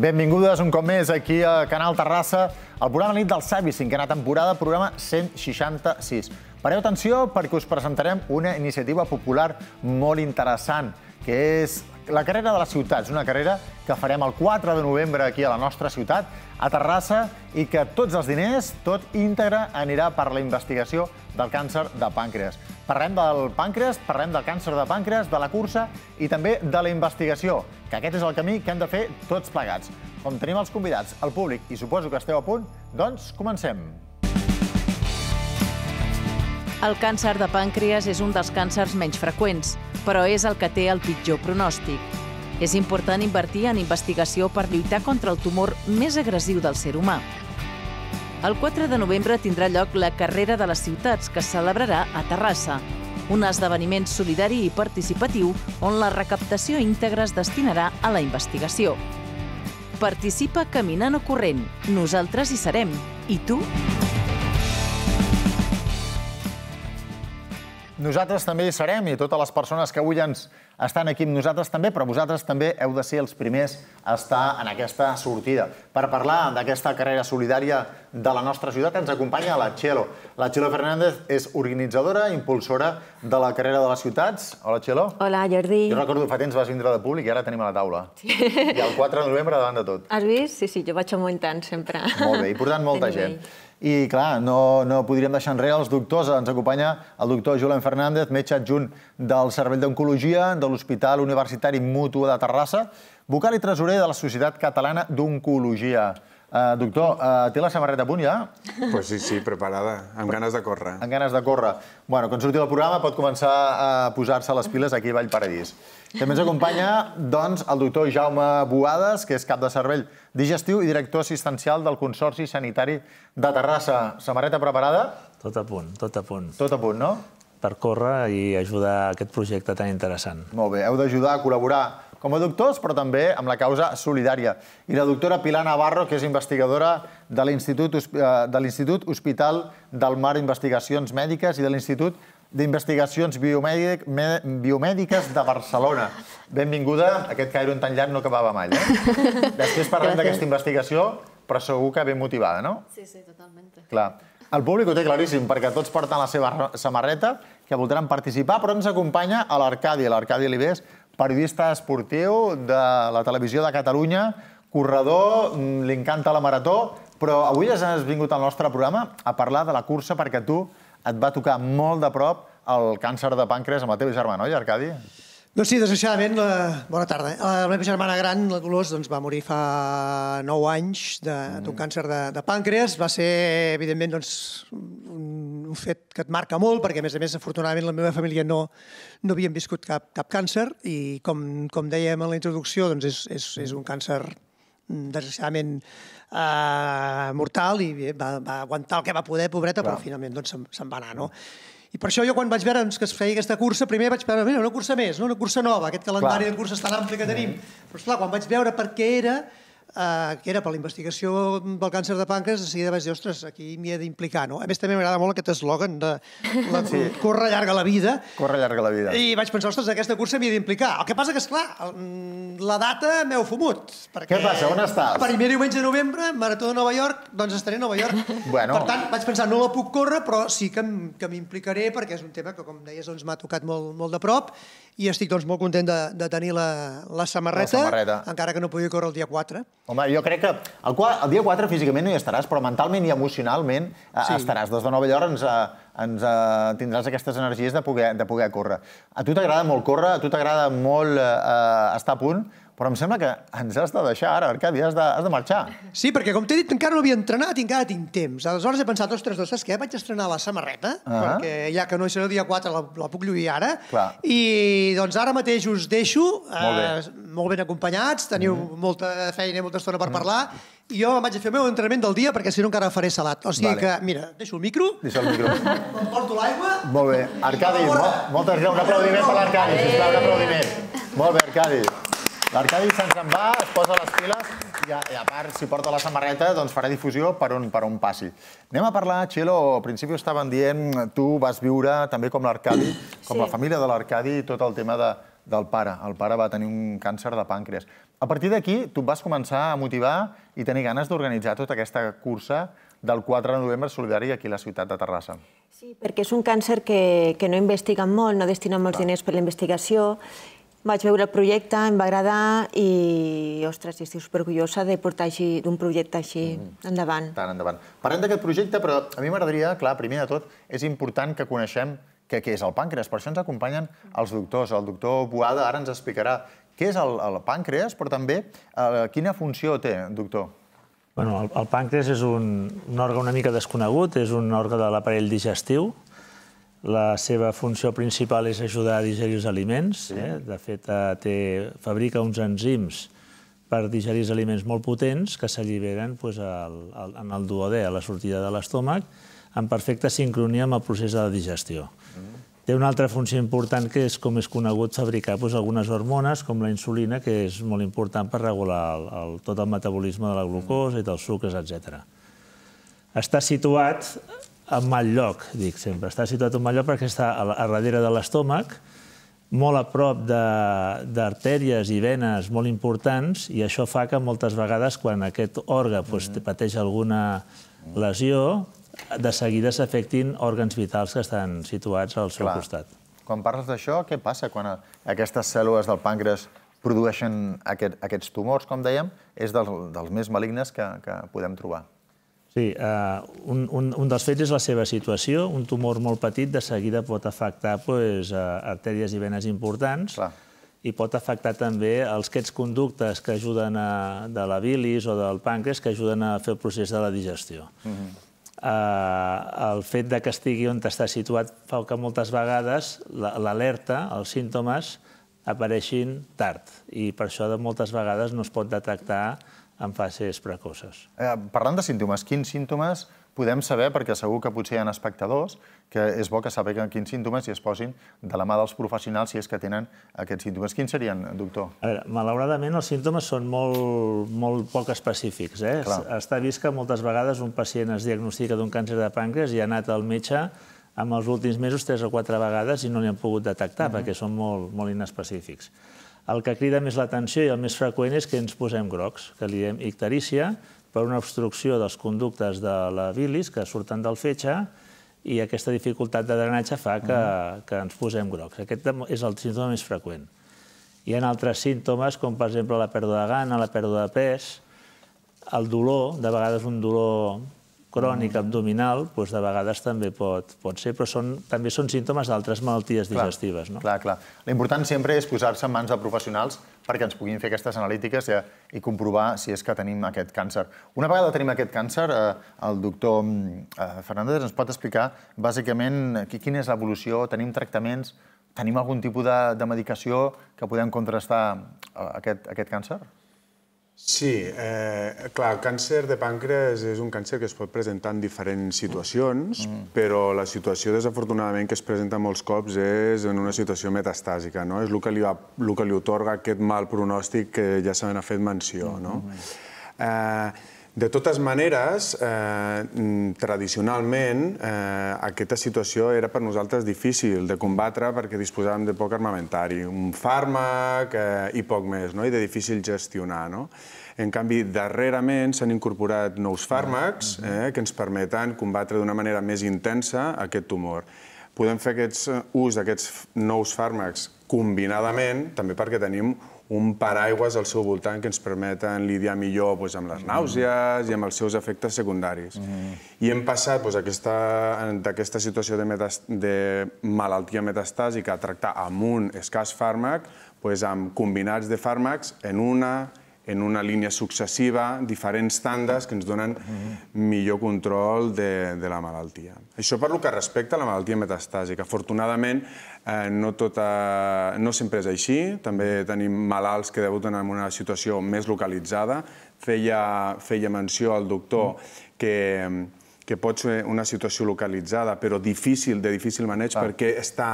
Benvingudes un cop més aquí a Canal Terrassa, al programa Nit del Savi, cinquena temporada, programa 166. Pareu atenció perquè us presentarem una iniciativa popular molt interessant, que és la carrera de les ciutats, una carrera que farem el 4 de novembre aquí a la nostra ciutat, a Terrassa, i que tots els diners, tot íntegre, anirà per la investigació del càncer de pàncreas. Parlem del pàncreas, parlem del càncer de pàncreas, de la cursa i també de la investigació, que aquest és el camí que hem de fer tots plegats. Com tenim els convidats, el públic, i suposo que esteu a punt, doncs comencem. El càncer de pàncreas és un dels càncers menys freqüents, però és el que té el pitjor pronòstic. És important invertir en investigació per lluitar contra el tumor més agressiu del ser humà. El 4 de novembre tindrà lloc la Carrera de les Ciutats, que celebrarà a Terrassa, un esdeveniment solidari i participatiu on la recaptació íntegra es destinarà a la investigació. Participa caminant o corrent. Nosaltres hi serem. I tu? Nosaltres també hi serem i totes les persones que avui ens estan aquí amb nosaltres també, però vosaltres també heu de ser els primers a estar en aquesta sortida. Per parlar d'aquesta carrera solidària de la nostra ciutat ens acompanya la Txelo. La Txelo Fernández és organitzadora, impulsora de la carrera de les ciutats. Hola, Txelo. Hola, Jordi. Jo recordo fa temps vas vindre de públic i ara tenim a la taula. Sí. I el 4 de novembre davant de tot. Has vist? Sí, sí, jo vaig augmentant sempre. Molt bé, i portant molta gent. I, clar, no, no podríem deixar enrere els doctors. Ens acompanya el doctor Julen Fernández, metge adjunt del Servei d'Oncologia de l'Hospital Universitari Mútua de Terrassa, vocal i tresorer de la Societat Catalana d'Oncologia. Uh, doctor, uh, té la samarreta a punt ja? Pues sí, sí, preparada, amb ganes de córrer. Amb ganes de córrer. Bueno, quan surti del programa pot començar a posar-se les piles aquí a Vallparadís. També ens acompanya, doncs, el doctor Jaume Boades, que és cap de servei digestiu i director assistencial del Consorci Sanitari de Terrassa. Samarreta preparada? Tot a punt, tot a punt. Tot a punt, no? Per córrer i ajudar a aquest projecte tan interessant. Molt bé, heu d'ajudar a col·laborar com a doctors, però també amb la causa solidària. I la doctora Pilar Navarro, que és investigadora de l'Institut de l'Institut Hospital del Mar Investigacions Mèdiques i de l'Institut d'Investigacions Biomèdic, Biomèdiques de Barcelona. Benvinguda. Aquest Cairo tan llarg no acabava mai, eh? Després parlem d'aquesta investigació, però segur que ben motivada, no? Sí, sí, totalment. Clar. El públic ho té claríssim, perquè tots porten la seva samarreta, que voldran participar, però ens acompanya a l'Arcadi, l'Arcadi Libés, periodista esportiu de la televisió de Catalunya, corredor, mm, li encanta la marató, però avui has vingut al nostre programa a parlar de la cursa perquè tu et va tocar molt de prop el càncer de pàncreas amb la teva germana, oi, Arcadi? Doncs sí, desgraciadament, la... bona tarda. La meva germana gran, la Dolors, doncs, va morir fa 9 anys d'un mm. càncer de, de pàncreas. Va ser, evidentment, doncs, un, un fet que et marca molt, perquè, a més a més, afortunadament, la meva família no, no havíem viscut cap, cap càncer i, com, com dèiem en la introducció, doncs és, és, és un càncer desgraciadament eh, mortal i va, va aguantar el que va poder, pobreta, Clar. però finalment doncs, se'n se va anar, no? I per això jo quan vaig veure doncs, que es feia aquesta cursa, primer vaig veure, mira, una cursa més, no? una cursa nova, aquest calendari clar. de curses tan ampli que tenim. Però esclar, quan vaig veure per què era, eh, que era per la investigació del càncer de pàncreas, de seguida vaig dir, ostres, aquí m'hi he d'implicar, no? A més, també m'agrada molt aquest eslògan de la, sí. corre llarga la vida. Corre llarga la vida. I vaig pensar, ostres, aquesta cursa m'hi he d'implicar. El que passa que, esclar, la data m'heu fumut. Perquè Què passa? On estàs? Primer diumenge de novembre, Marató de Nova York, doncs estaré a Nova York. Bueno. Per tant, vaig pensar, no la puc córrer, però sí que, que m'implicaré perquè és un tema que, com deies, doncs, m'ha tocat molt, molt de prop i estic doncs, molt content de, de tenir la, la, samarreta, la samarreta, encara que no pugui córrer el dia 4. Home, jo crec que el, el dia 4 físicament no hi estaràs, però mentalment i emocionalment eh, sí. estaràs. Des de Nova York ens, eh, ens uh, tindràs aquestes energies de poder, de poder córrer. A tu t'agrada molt córrer, a tu t'agrada molt uh, estar a punt, però em sembla que ens has de deixar ara, Arcadi, has de, has de marxar. Sí, perquè com t'he dit, encara no havia entrenat i encara tinc temps. Aleshores he pensat, ostres, doncs saps què? Vaig estrenar la samarreta, uh -huh. perquè ja que no hi serà el dia 4 la, la puc lluir ara. Clar. I doncs ara mateix us deixo, molt, eh, molt ben acompanyats, teniu mm. molta feina i molta estona per mm. parlar, i jo em vaig a fer el meu entrenament del dia perquè si no encara faré salat. O sigui vale. que, mira, deixo el micro. Deixa el micro. em porto l'aigua. Molt bé. Arcadi, mo moltes gràcies. Un aplaudiment per l'Arcadi, sisplau, un aplaudiment. Molt bé, Arcadi. L'Arcadi se'ns en va, es posa les piles i a, i a part, si porta la samarreta, doncs farà difusió per on, per on passi. Anem a parlar, Txelo, al principi estaven dient, tu vas viure també com l'Arcadi, com sí. la família de l'Arcadi, tot el tema de, del pare. El pare va tenir un càncer de pàncreas. A partir d'aquí, tu vas començar a motivar i tenir ganes d'organitzar tota aquesta cursa del 4 de novembre solidari aquí a la ciutat de Terrassa. Sí, perquè és un càncer que, que no investiguen molt, no destinen molts diners per la investigació. Vaig veure el projecte, em va agradar i, ostres, estic superorgullosa de portar així d'un projecte així endavant. Tant endavant. Parlem d'aquest projecte, però a mi m'agradaria, clar, primer de tot, és important que coneixem què, què és el pàncreas. Per això ens acompanyen els doctors. El doctor Boada ara ens explicarà què és el, el pàncreas, però també eh, quina funció té, doctor. Bueno, el, el pàncreas és un, un òrgan una mica desconegut, és un òrgan de l'aparell digestiu. La seva funció principal és ajudar a digerir els aliments. Sí. Eh? De fet, eh, té, fabrica uns enzims per digerir els aliments molt potents que s'alliberen pues, al, al, en el duodè, a la sortida de l'estómac, en perfecta sincronia amb el procés de la digestió. Mm. Té una altra funció important que és, com és conegut, fabricar doncs, algunes hormones, com la insulina, que és molt important per regular el, el, tot el metabolisme de la glucosa i dels sucres, etc. Està situat en mal lloc, dic sempre. Està situat en mal lloc perquè està a, a darrere de l'estómac, molt a prop d'artèries i venes molt importants, i això fa que moltes vegades, quan aquest òrgan doncs, pateix alguna lesió, de seguida s'afectin òrgans vitals que estan situats al seu Clar. costat. Quan parles d'això, què passa quan aquestes cèl·lules del pàncreas produeixen aquest, aquests tumors, com dèiem, és del, dels més malignes que, que podem trobar. Sí, uh, un, un, un dels fets és la seva situació. Un tumor molt petit de seguida pot afectar pues, uh, artèries i venes importants Clar. i pot afectar també els aquests conductes que ajuden a, de la bilis o del pàncreas que ajuden a fer el procés de la digestió. Mm -hmm. uh, el fet de que estigui on està situat fa que moltes vegades l'alerta, els símptomes, apareixin tard i per això de moltes vegades no es pot detectar en fases precoces. Eh, parlant de símptomes, quins símptomes podem saber, perquè segur que potser hi ha espectadors, que és bo que sàpiguen quins símptomes i es posin de la mà dels professionals si és que tenen aquests símptomes. Quins serien, doctor? A veure, malauradament els símptomes són molt, molt poc específics. Eh? Clar. Està vist que moltes vegades un pacient es diagnostica d'un càncer de pàncreas i ha anat al metge amb els últims mesos tres o quatre vegades i no n'hi han pogut detectar, uh -huh. perquè són molt, molt inespecífics. El que crida més l'atenció i el més freqüent és que ens posem grocs, que li diem icterícia, per una obstrucció dels conductes de la bilis que surten del fetge i aquesta dificultat de drenatge fa que, que ens posem grocs. Aquest és el símptoma més freqüent. Hi ha altres símptomes, com per exemple la pèrdua de gana, la pèrdua de pes, el dolor, de vegades un dolor crònic abdominal, doncs de vegades també pot, pot ser, però són, també són símptomes d'altres malalties digestives. No? Clar, clar. L'important sempre és posar-se en mans de professionals perquè ens puguin fer aquestes analítiques i, i comprovar si és que tenim aquest càncer. Una vegada tenim aquest càncer, eh, el doctor eh, Fernández ens pot explicar bàsicament quina és l'evolució, tenim tractaments, tenim algun tipus de, de medicació que podem contrastar eh, aquest, aquest càncer? Sí, eh, clar, el càncer de pàncreas és un càncer que es pot presentar en diferents situacions, mm. però la situació, desafortunadament, que es presenta molts cops és en una situació metastàsica, no? És el que li, el que li otorga aquest mal pronòstic que ja se n'ha fet menció, no? Mm. Eh, de totes maneres, eh, tradicionalment, eh, aquesta situació era per nosaltres difícil de combatre perquè disposàvem de poc armamentari, un fàrmac eh, i poc més, no? i de difícil gestionar. No? En canvi, darrerament s'han incorporat nous fàrmacs eh, que ens permeten combatre d'una manera més intensa aquest tumor. Podem fer aquests, ús d'aquests nous fàrmacs combinadament, també perquè tenim un paraigües al seu voltant que ens permeten lidiar millor doncs, amb les nàusees i amb els seus efectes secundaris. Mm. I hem passat doncs, d'aquesta situació de, metas, de malaltia metastàsica a tractar amb un escàs fàrmac doncs, amb combinats de fàrmacs en una en una línia successiva, diferents tandes que ens donen millor control de, de la malaltia. Això per lo que respecta a la malaltia metastàsica. Afortunadament, no, tota, no sempre és així. També tenim malalts que debuten en una situació més localitzada. Feia, feia menció al doctor que que pot ser una situació localitzada, però difícil, de difícil maneig, ah. perquè està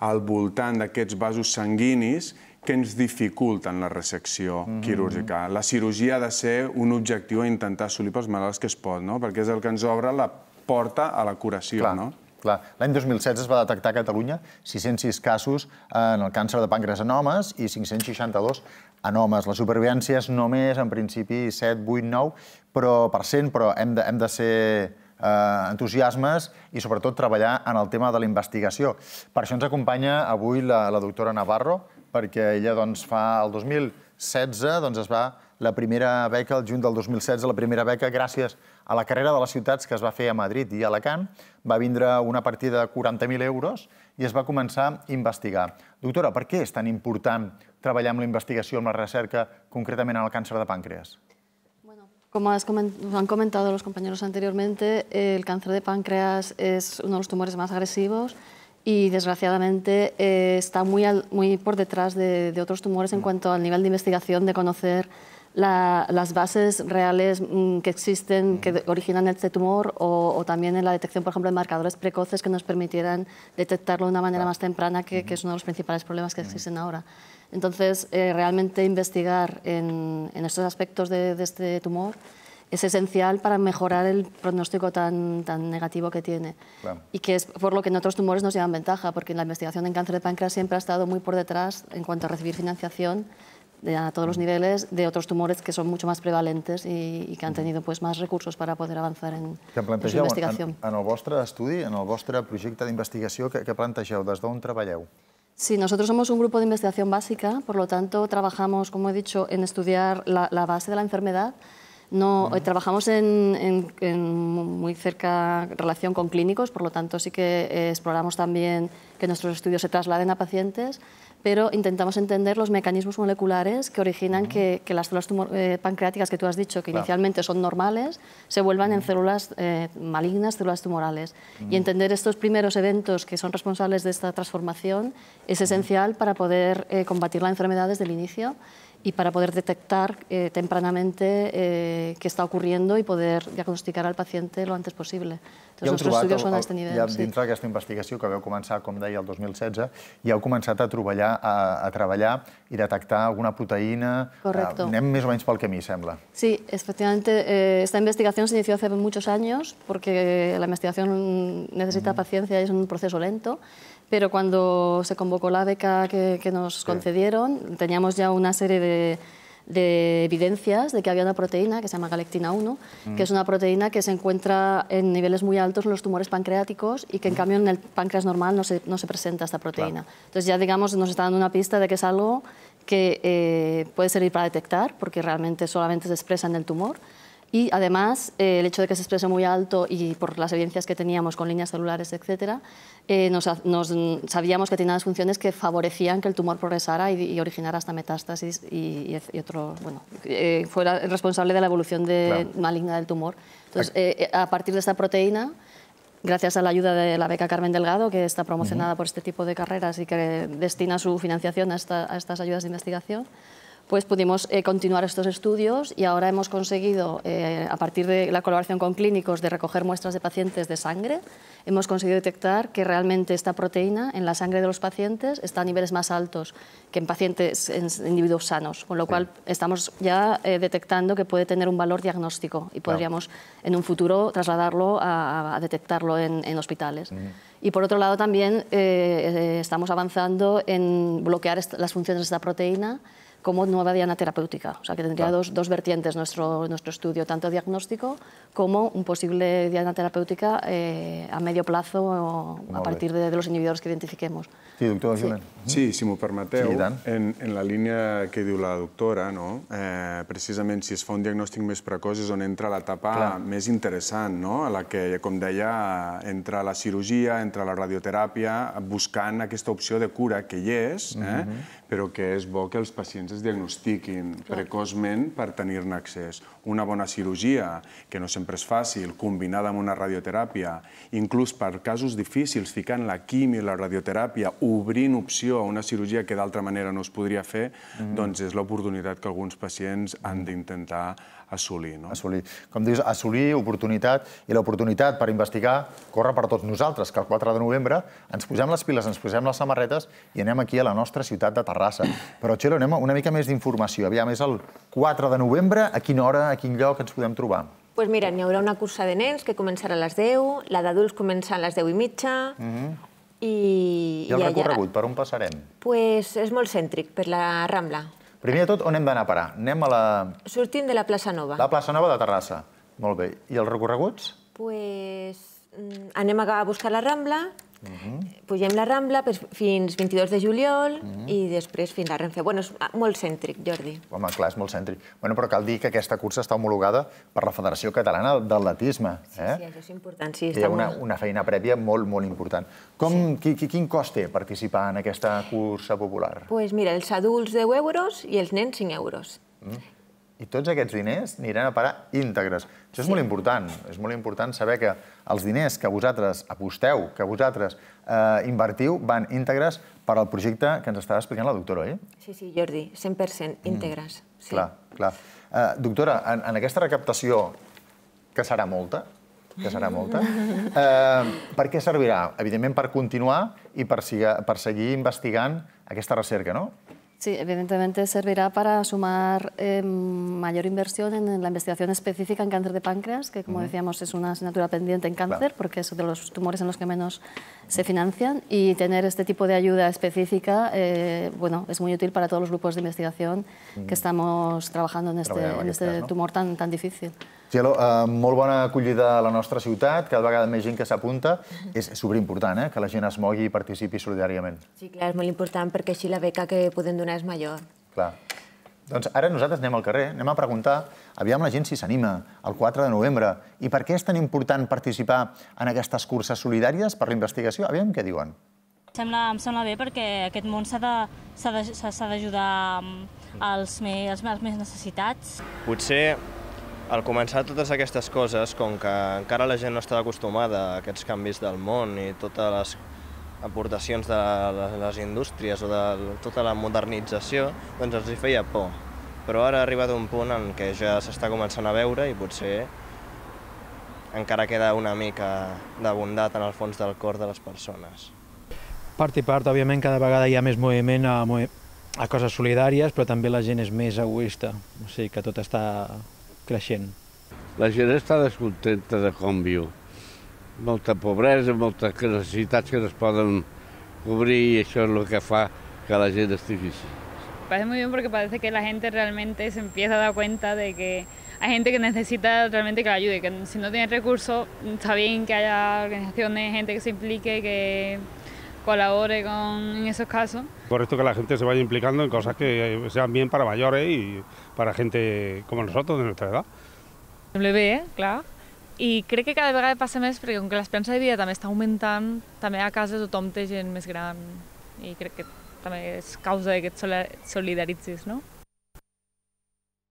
al voltant d'aquests vasos sanguinis que ens dificulten la resecció mm -hmm. quirúrgica. La cirurgia ha de ser un objectiu a intentar assolir pels malalts que es pot, no? perquè és el que ens obre la porta a la curació. Clar. No? L'any 2016 es va detectar a Catalunya 606 casos en el càncer de pàncreas en homes i 562 en homes. La supervivència és només, en principi, 7, 8, 9 però, per cent, però hem de, hem de ser eh, entusiasmes i sobretot treballar en el tema de la investigació. Per això ens acompanya avui la, la doctora Navarro, perquè ella doncs, fa el 2016 doncs, es va la primera beca, el juny del 2016, la primera beca, gràcies a la carrera de les ciutats que es va fer a Madrid i a Alacant, va vindre una partida de 40.000 euros i es va començar a investigar. Doctora, per què és tan important treballar amb la investigació, amb la recerca, concretament en el càncer de pàncreas? Como han comentado los compañeros anteriormente, el cáncer de páncreas es uno de los tumores más agresivos y desgraciadamente eh, está muy, muy por detrás de, de, otros tumores en cuanto al nivel de investigación, de conocer la, las bases reales mm, que existen, que originan este tumor o, o, también en la detección, por ejemplo, de marcadores precoces que nos permitieran detectarlo de una manera más temprana, que, que es uno de los principales problemas que existen ahora. Entonces, eh, realmente investigar en, en estos aspectos de, de, este tumor es esencial para mejorar el pronóstico tan, tan negativo que tiene. Claro. Y que es por lo que en otros tumores nos llevan ventaja, porque la investigación en cáncer de páncreas siempre ha estado muy por detrás en cuanto a recibir financiación de, a todos los niveles de otros tumores que son mucho más prevalentes y, y que han tenido pues, más recursos para poder avanzar en, en su investigación. En, en el vostre estudi, en el vostre projecte d'investigació, què, què plantegeu? Des d'on treballeu? Sí, nosotros somos un grupo de investigación básica, por lo tanto trabajamos, como he dicho, en estudiar la, la base de la enfermedad. No, uh -huh. Trabajamos en, en, en, muy cerca relación con clínicos, por lo tanto sí que eh, exploramos también que nuestros estudios se trasladen a pacientes, pero intentamos entender los mecanismos moleculares que originan uh -huh. que, que, las células eh, pancreáticas que tú has dicho, que claro. inicialmente son normales, se vuelvan uh -huh. en células eh, malignas, células tumorales. Y entender estos primeros eventos que son responsables de esta transformación es esencial para poder eh, combatir la enfermedad desde el inicio y para poder detectar eh, tempranamente eh, qué está ocurriendo y poder diagnosticar al paciente lo antes possible. Entonces, ja nuestros estudios són a este nivell. Ja sí. dintre d'aquesta investigació que veu començar, com deia, el 2016, ja heu començat a, treballar, a, a treballar i detectar alguna proteïna. Correcto. Eh, anem més o menys pel camí, sembla. Sí, efectivamente, eh, esta investigación se inició hace muchos años porque la investigación necesita mm. paciencia y es un proceso lento. Pero cuando se convocó la beca que, que nos sí. concedieron, teníamos ya una serie de, de, evidencias de que había una proteína que se llama galectina 1, mm. que es una proteína que se encuentra en niveles muy altos en los tumores pancreáticos y que en mm. cambio en el páncreas normal no se, no se presenta esta proteína. Claro. Entonces ya digamos nos está dando una pista de que es algo que eh, puede servir para detectar, porque realmente solamente se expresa en el tumor, y además, eh, el hecho de que se exprese muy alto y por las evidencias que teníamos con líneas celulares, etcétera, eh, nos, nos, sabíamos que tenía unas funciones que favorecían que el tumor progresara y, y originara hasta metástasis y, y otro, bueno, eh, fuera responsable de la evolución de claro. maligna del tumor. Entonces, eh, a partir de esta proteína, gracias a la ayuda de la beca Carmen Delgado, que está promocionada uh -huh. por este tipo de carreras y que destina su financiación a, esta, a estas ayudas de investigación, pues pudimos eh, continuar estos estudios y ahora hemos conseguido, eh, a partir de la colaboración con clínicos, de recoger muestras de pacientes de sangre, hemos conseguido detectar que realmente esta proteína en la sangre de los pacientes está a niveles más altos que en pacientes, en individuos sanos, con lo sí. cual estamos ya eh, detectando que puede tener un valor diagnóstico y podríamos claro. en un futuro trasladarlo a, a detectarlo en, en hospitales. Mm. Y por otro lado también estamos avanzando en bloquear las funciones de esta proteína como nueva diana terapéutica. O sea, que tendría claro. dos, dos, vertientes nuestro, nuestro estudio, tanto diagnóstico como un posible diana terapéutica eh, a medio plazo o a partir de, de, los inhibidores que identifiquemos. Sí, doctor sí. Sí, si m'ho permeteu, sí, en, en la línia que diu la doctora, no? eh, precisament si es fa un diagnòstic més precoç és on entra l'etapa més interessant, no? a la que, com deia, entra la cirurgia, entra la radioteràpia, buscant aquesta opció de cura que hi és, eh? Mm -hmm però que és bo que els pacients es diagnostiquin Clar. precoçment per tenir-ne accés. Una bona cirurgia, que no sempre és fàcil, combinada amb una radioteràpia, inclús per casos difícils, ficant la quimio i la radioteràpia, obrint opció a una cirurgia que d'altra manera no es podria fer, mm -hmm. doncs és l'oportunitat que alguns pacients han d'intentar assolir. No? Assolir. Com dius, assolir oportunitat, i l'oportunitat per investigar corre per tots nosaltres, que el 4 de novembre ens posem les piles, ens posem les samarretes i anem aquí a la nostra ciutat de Terrassa. Però, Txelo, anem una mica més d'informació. Aviam, és el 4 de novembre, a quina hora, a quin lloc ens podem trobar? pues mira, n'hi haurà una cursa de nens que començarà a les 10, la d'adults comença a les 10 i mitja, i, I el recorregut, per on passarem? Pues és molt cèntric, per la Rambla. Primer de tot, on hem d'anar a parar? Anem a la, Sortim de la plaça Nova. la plaça Nova de Terrassa. Molt bé. I els recorreguts? Pues, mm, anem a buscar la Rambla, pugem la Rambla fins 22 de juliol i després fins a Renfe. Bueno, és molt cèntric, Jordi. Home, clar, és molt cèntric. Bueno, però cal dir que aquesta cursa està homologada per la Federació Catalana d'Atletisme. Eh? Sí, això és important. Sí, que hi ha està una, molt... una feina prèvia molt, molt important. Com, qui, qui, quin cost té participar en aquesta cursa popular? Pues mira, els adults 10 euros i els nens 5 euros. I tots aquests diners aniran a parar íntegres. Això és molt important. És molt important saber que els diners que vosaltres aposteu, que vosaltres eh, invertiu, van íntegres per al projecte que ens estava explicant la doctora, oi? Sí, sí, Jordi, 100% íntegres. Sí. Clar, clar. Eh, doctora, en, en aquesta recaptació, que serà molta, que serà molta, eh, per què servirà? Evidentment per continuar i per, siga, per seguir investigant aquesta recerca, no? Sí, evidentemente servirá para sumar eh, mayor inversión en la investigación específica en cáncer de páncreas, que como decíamos es una asignatura pendiente en cáncer, Claro. porque es de los tumores en los que menos se financian, y tener este tipo de ayuda específica eh, bueno, es muy útil para todos los grupos de investigación que estamos trabajando en este, en este tumor tan, tan difícil. Cielo, eh, molt bona acollida a la nostra ciutat, cada vegada més gent que s'apunta. És superimportant eh, que la gent es mogui i participi solidàriament. Sí, clar, és molt important perquè així la beca que podem donar és major. Clar. Doncs ara nosaltres anem al carrer, anem a preguntar, aviam la gent si s'anima, el 4 de novembre, i per què és tan important participar en aquestes curses solidàries per la investigació? Aviam què diuen. Sembla, em sembla bé perquè aquest món s'ha d'ajudar els, més, els més necessitats. Potser al començar totes aquestes coses, com que encara la gent no està acostumada a aquests canvis del món i totes les aportacions de les, indústries o de tota la modernització, doncs els hi feia por. Però ara ha arribat un punt en què ja s'està començant a veure i potser encara queda una mica de bondat en el fons del cor de les persones. Part i part, òbviament, cada vegada hi ha més moviment a, a coses solidàries, però també la gent és més egoista, o sigui que tot està creixent. La gent està descontenta de com viu. Molta pobresa, moltes necessitats que no es poden cobrir i això és el que fa que la gent estigui així. parece muy bien porque parece que la gente realmente se empieza a dar cuenta de que hay gente que necesita realmente que la ayude, que si no tiene recursos, está bien que haya organizaciones, gente que se implique, que colabore con, en esos casos. Correcto que la gente se vaya implicando en cosas que sean bien para mayores y para gente como nosotros de nuestra edad. Sembla bé, eh? clar. I crec que cada vegada passa més perquè com que l'esperança de vida també està augmentant, també a casa tothom té gent més gran i crec que també és causa de que et soli- solidaritzis, no?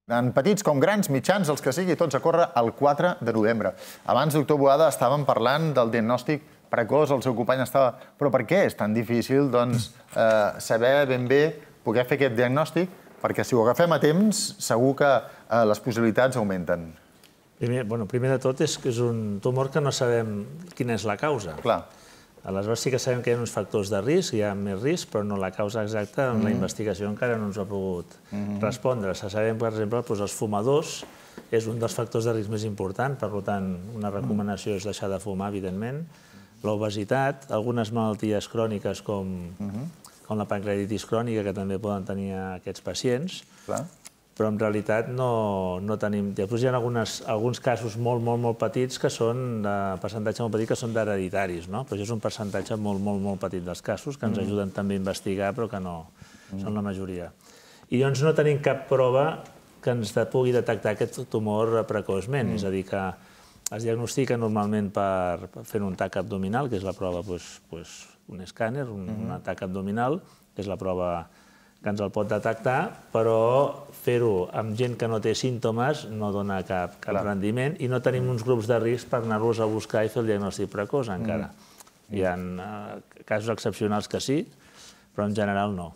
Tant petits com grans, mitjans, els que sigui, tots a córrer el 4 de novembre. Abans, doctor Boada, estàvem parlant del diagnòstic precoç, el seu company estava... Però per què és tan difícil doncs, eh, saber ben bé, poder fer aquest diagnòstic? Perquè si ho agafem a temps, segur que eh, les possibilitats augmenten. Primer, bueno, primer de tot és que és un tumor que no sabem quina és la causa. Clar. Aleshores sí que sabem que hi ha uns factors de risc, hi ha més risc, però no la causa exacta en la investigació encara no ens ho ha pogut respondre. Se sabem, per exemple, doncs els fumadors és un dels factors de risc més important, per tant, una recomanació és deixar de fumar, evidentment. L'obesitat, algunes malalties cròniques com, com la pancreatitis crònica, que també poden tenir aquests pacients, Clar. però en realitat no, no tenim... Després hi ha algunes, alguns casos molt, molt, molt petits que són de percentatge molt petit, que són d'hereditaris, no? Però això és un percentatge molt, molt, molt petit dels casos, que ens ajuden també a investigar, però que no són la majoria. I llavors no tenim cap prova que ens de- pugui detectar aquest tumor precoçment, és a dir, que es diagnostica normalment per, per fer un tac abdominal, que és la prova, doncs, doncs, un escàner, un, un atac abdominal, que és la prova que ens el pot detectar, però fer-ho amb gent que no té símptomes no dona cap, cap rendiment i no tenim uns grups de risc per anar-los a buscar i fer el diagnòstic precoç encara. Hi ha eh, casos excepcionals que sí, però en general no.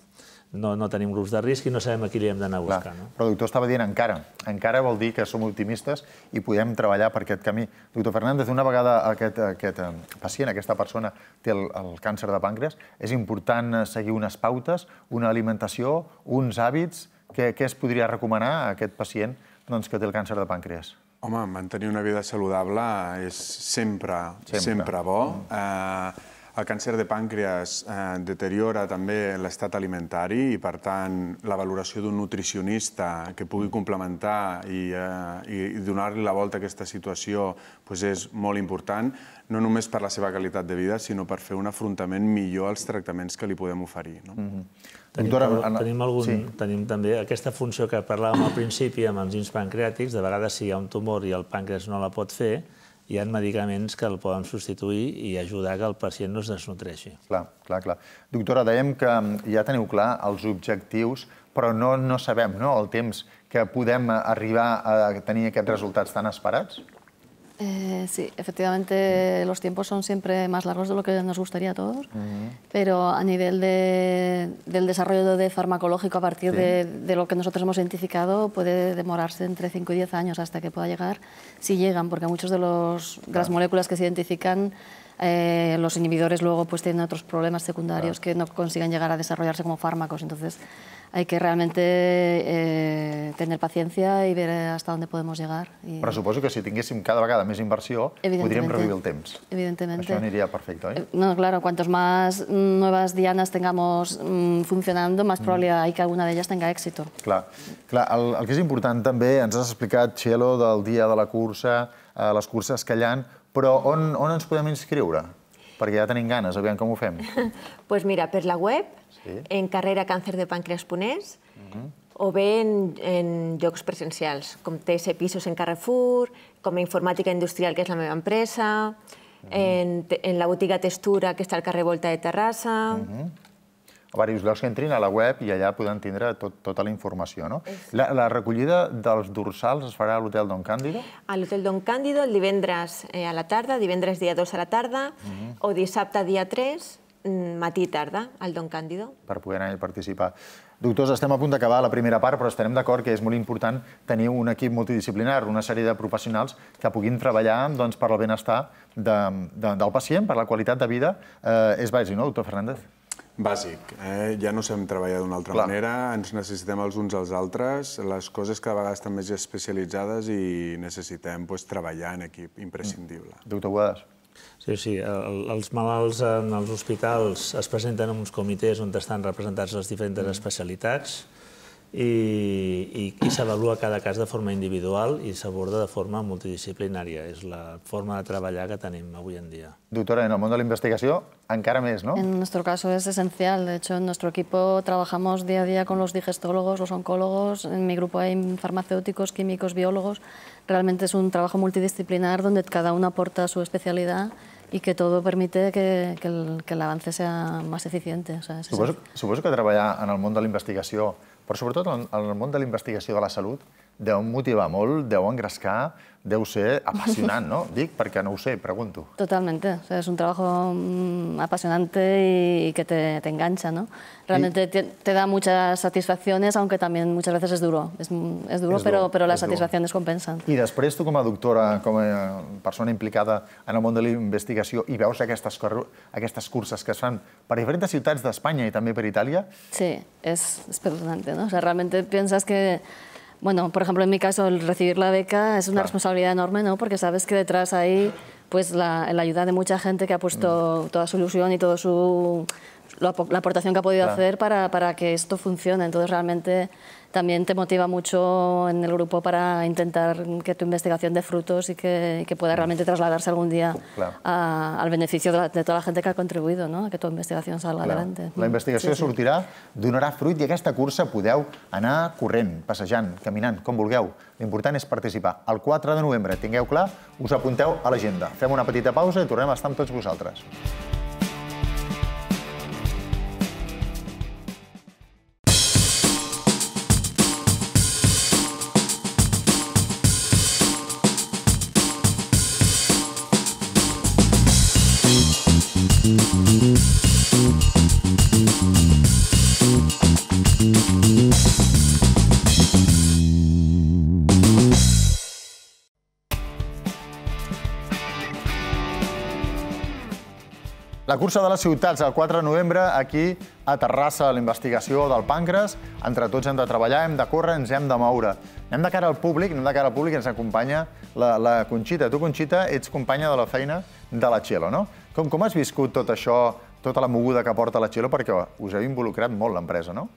No, no tenim grups de risc i no sabem a qui li hem d'anar a Clar. buscar. No? Però el doctor estava dient encara. Encara vol dir que som optimistes i podem treballar per aquest camí. Doctor Fernández, una vegada aquest, aquest eh, pacient, aquesta persona, té el, el càncer de pàncreas, és important eh, seguir unes pautes, una alimentació, uns hàbits. Què, què es podria recomanar a aquest pacient doncs, que té el càncer de pàncreas? Home, mantenir una vida saludable és sempre, Sempre. sempre, bo. Eh, el càncer de pàncreas eh, deteriora també l'estat alimentari i, per tant, la valoració d'un nutricionista que pugui complementar i, eh, i, donar-li la volta a aquesta situació pues, és molt important, no només per la seva qualitat de vida, sinó per fer un afrontament millor als tractaments que li podem oferir. No? Mm -hmm. Tenim, Doctora, tenim, algun, sí. tenim també aquesta funció que parlàvem al principi amb els gins pancreàtics, de vegades si hi ha un tumor i el pàncreas no la pot fer, hi ha medicaments que el poden substituir i ajudar que el pacient no es desnutreixi. Clar, clar, clar. Doctora, dèiem que ja teniu clar els objectius, però no, no sabem no, el temps que podem arribar a tenir aquests resultats tan esperats? Eh, sí, efectivamente los tiempos son siempre más largos de lo que nos gustaría a todos, uh -huh. pero a nivel de, del desarrollo de farmacológico a partir sí. de, de, lo que nosotros hemos identificado puede demorarse entre 5 y 10 años hasta que pueda llegar, si llegan, porque muchos de, los, de las moléculas que se identifican eh, los inhibidores luego pues tienen otros problemas secundarios claro. que no consiguen llegar a desarrollarse como fármacos. Entonces hay que realmente eh, tener paciencia y ver hasta dónde podemos llegar. I... Però suposo que si tinguéssim cada vegada més inversió, podríem reduir el temps. Evidentemente. Això aniria perfecte, oi? Eh, no, claro, cuantos más nuevas dianas tengamos mm, funcionando, más mm. hay que alguna de ellas tenga éxito. Clar, clar el, el que és important també, ens has explicat, Txelo, del dia de la cursa, eh, les curses callant, però on, on ens podem inscriure? Perquè ja tenim ganes, aviam com ho fem. Doncs pues mira, per la web, sí. en carrera càncerdepancreas.es, uh -huh. o bé en, en llocs presencials, com TS Pisos en Carrefour, com a Informàtica Industrial, que és la meva empresa, uh -huh. en, en la botiga Textura, que està al carrer Volta de Terrassa, uh -huh a diversos llocs que entrin a la web i allà poden tindre tot, tota la informació. No? La, la recollida dels dorsals es farà a l'Hotel Don Càndido? A l'Hotel Don Càndido el divendres eh, a la tarda, divendres dia 2 a la tarda, uh -huh. o dissabte dia 3, mm, matí i tarda, al Don Càndido. Per poder anar a participar. Doctors, estem a punt d'acabar la primera part, però estarem d'acord que és molt important tenir un equip multidisciplinar, una sèrie de professionals que puguin treballar doncs, per al benestar de, de, del pacient, per la qualitat de vida. Eh, és bàsic, no, doctor Fernández? Bàsic. Eh? Ja no sabem treballar d'una altra Clar. manera, ens necessitem els uns als altres, les coses cada vegada estan més especialitzades i necessitem pues, treballar en equip, imprescindible. Mm. Doctor Guades. Sí, sí, el, els malalts en els hospitals es presenten en uns comitès on estan representats les diferents mm. especialitats, i, i, i s'avalua cada cas de forma individual i s'aborda de forma multidisciplinària. És la forma de treballar que tenim avui en dia. Doctora, en el món de la investigació encara més, ¿no? En nuestro caso es esencial. De hecho, en nuestro equipo trabajamos día a día con los digestólogos, los oncólogos. En mi grupo hay farmacéuticos, químicos, biólogos. Realmente es un trabajo multidisciplinar donde cada uno aporta su especialidad y que todo permite que, que, el, que el avance sea más eficiente. O sea, suposo, suposo que treballar en el món de la investigació però sobretot en el món de la investigació de la salut deu motivar molt, deu engrescar, deu ser apassionant, ¿no? Dic perquè no ho sé, pregunto. Totalmente. O sea, es un trabajo mm, apasionante y que te, te engancha, ¿no? Realmente te, te, da muchas satisfacciones, aunque también muchas veces es duro. Es, es duro, es però, però les satisfaccions compensen. I després tu, com a doctora, com a persona implicada en el món de la investigació, i veus aquestes, aquestes curses que es fan per diferents ciutats d'Espanya i també per Itàlia... Sí, es espeluznante, ¿no? O sea, realmente piensas que Bueno, por ejemplo, en mi caso, el recibir la beca es una claro. responsabilidad enorme, ¿no? Porque sabes que detrás hay pues, la, la ayuda de mucha gente que ha puesto mm. toda su ilusión y toda su la, aportación que ha podido claro. hacer para, para que esto funcione. Entonces, realmente también te motiva mucho en el grupo para intentar que tu investigación dé frutos y que, que pueda realmente trasladarse algún día claro. a, al beneficio de, la, de, toda la gente que ha contribuido no? que tu investigació salga Clar. adelante. La investigació sí, sí. sortirà, donarà fruit i aquesta cursa podeu anar corrent, passejant, caminant, com vulgueu. L'important és participar. El 4 de novembre, tingueu clar, us apunteu a l'agenda. Fem una petita pausa i tornem a estar amb tots vosaltres. Cursa de les ciutats, el 4 de novembre, aquí a Terrassa, la investigació del pàncreas. Entre tots hem de treballar, hem de córrer, ens hem de moure. Anem de cara al públic, anem de cara al públic, ens acompanya la, la Conxita. Tu, Conxita, ets companya de la feina de la Txelo, no? Com, com has viscut tot això, tota la moguda que porta la Txelo? Perquè us heu involucrat molt l'empresa, no?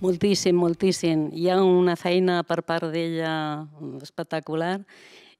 Moltíssim, moltíssim. Hi ha una feina per part d'ella espectacular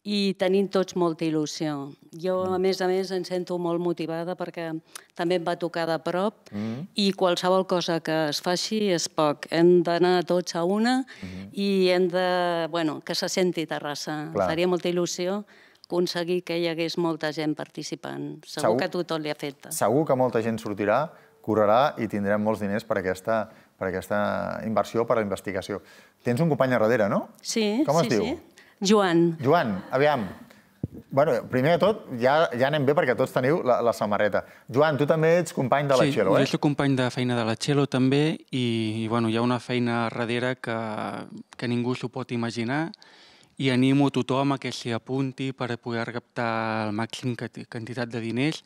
i tenim tots molta il·lusió. Jo, a més a més, em sento molt motivada perquè també em va tocar de prop Mm. i qualsevol cosa que es faci és poc. Hem d'anar tots a una i hem de... Bueno, que se senti Terrassa. Clar. Faria molta il·lusió aconseguir que hi hagués molta gent participant. Segur, Segur. que a tothom li afecta. Segur que molta gent sortirà, correrà i tindrem molts diners per aquesta, per aquesta inversió, per a la investigació. Tens un company a darrere, no? Sí, Com es sí, diu? sí. Joan. Joan, aviam. Bueno, primer de tot, ja, ja anem bé perquè tots teniu la, la samarreta. Joan, tu també ets company de la sí, Txelo, eh? jo soc company de feina de la Txelo també i, i bueno, hi ha una feina darrere que, que ningú s'ho pot imaginar i animo tothom a que s'hi apunti per poder recaptar el màxim quanti- quantitat de diners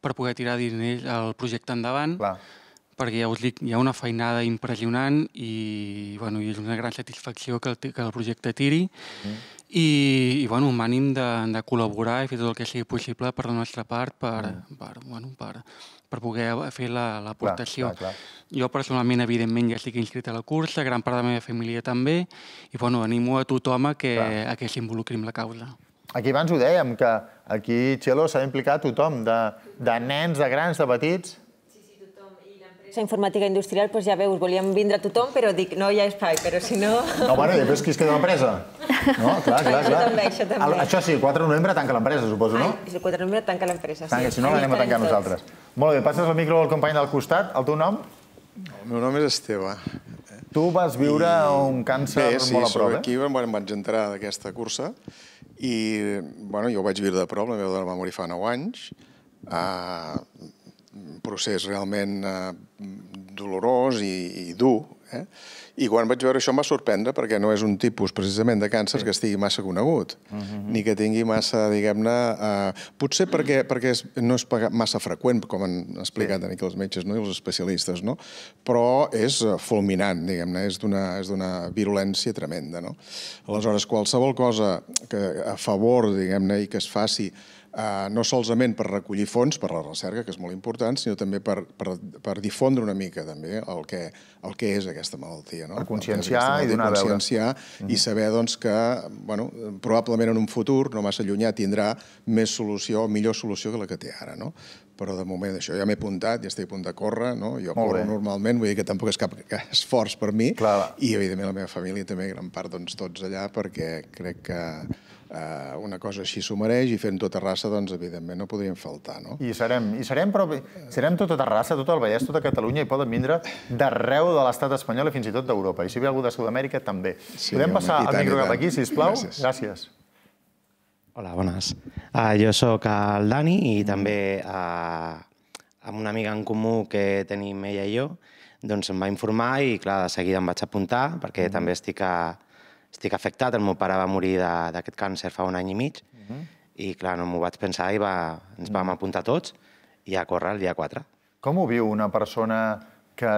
per poder tirar diners al projecte endavant. Clar. Perquè ja us dic, hi ha una feinada impressionant i, bueno, i és una gran satisfacció que el, que el projecte tiri. I, i bueno, un ànim de, de col·laborar i fer tot el que sigui possible per la nostra part per, per, bueno, per, per poder fer la- l'aportació. clar, clar. Jo personalment, evidentment, ja estic inscrit a la cursa, gran part de la meva família també, i bueno, animo a tothom a que, a que s'involucri en la causa. Aquí abans ho dèiem, que aquí Txelo s'ha implicat tothom, de, de nens, de grans, de petits. La informàtica industrial, doncs ja veus, volíem vindre a tothom, però dic, no hi ha espai, però si no... No, bueno, i després qui es queda l'empresa? No, clar, clar, Això clar. també, això també. El, això sí, el 4 de novembre tanca l'empresa, suposo, no? Ai, el 4 de novembre tanca l'empresa. Tanca, sí. si no l'anem a tancar nosaltres. Molt bé, passes el micro al company del costat. El teu nom? El meu nom és Esteve. Tu vas viure un càncer Bé, sí, molt a prop, sobre eh? aquí bueno, em vaig enterar d'aquesta cursa i bueno, jo ho vaig viure de prop, la meva dona va morir fa 9 anys. Uh, procés realment uh, dolorós i, i dur. Eh? I quan vaig veure això em va sorprendre perquè no és un tipus precisament de càncer que estigui massa conegut, ni que tingui massa, diguem-ne... Eh, potser perquè, perquè és, no és massa freqüent, com han explicat aquí els metges no? i els especialistes, no? però és eh, fulminant, diguem-ne, és d'una és d'una virulència tremenda. No? Aleshores, qualsevol cosa que a favor, diguem-ne, i que es faci Uh, no solament per recollir fons per la recerca, que és molt important, sinó també per, per, per difondre una mica també el que, el que és aquesta malaltia. No? Per conscienciar aquesta i malaltia, donar a veure. conscienciar i saber doncs, que bueno, probablement en un futur no massa llunyà tindrà més solució, millor solució que la que té ara. No? Però de moment això ja m'he apuntat, ja estic a punt de córrer, no? jo Molt corro bé. normalment, vull dir que tampoc és cap esforç per mi, Clar. i evidentment la meva família també, gran part, doncs, tots allà, perquè crec que eh, una cosa així s'ho mereix i fent tota raça, doncs, evidentment, no podríem faltar, no? I serem, i serem, però, serem tota Terrassa, tot el Vallès, tota Catalunya, i poden vindre d'arreu de l'estat espanyol i fins i tot d'Europa. I si ve algú de Sud-amèrica, també. Sí, Podem home, passar el micro cap aquí, sisplau? Gràcies. Gràcies. Hola, bones. Uh, jo sóc el Dani i també uh, amb una amiga en comú que tenim ella i jo, doncs em va informar i, clar, de seguida em vaig apuntar perquè també estic, a, estic afectat. El meu pare va morir d'aquest càncer fa un any i mig i, clar, no m'ho vaig pensar i va, ens vam apuntar tots i a córrer el dia 4. Com ho viu una persona que